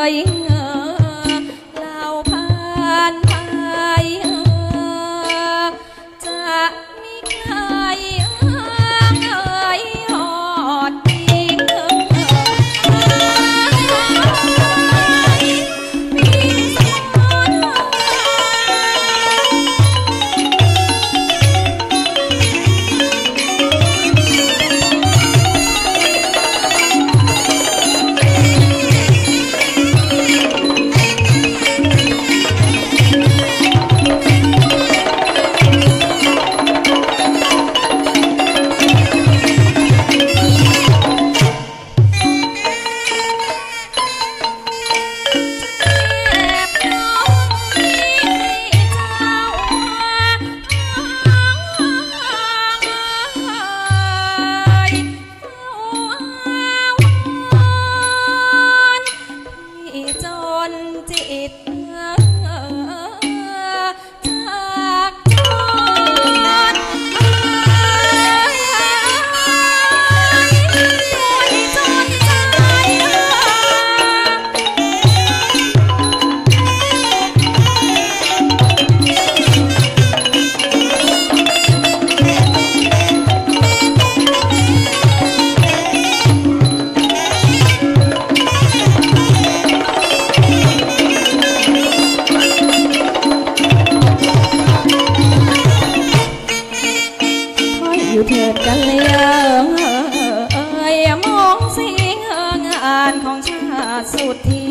ơi อยู่เถิดกันเลยเอ่ยมองสีงานของชาติสุดที่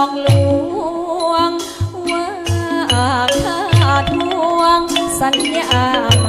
อกลวง ว่าขาดหวงสัญญา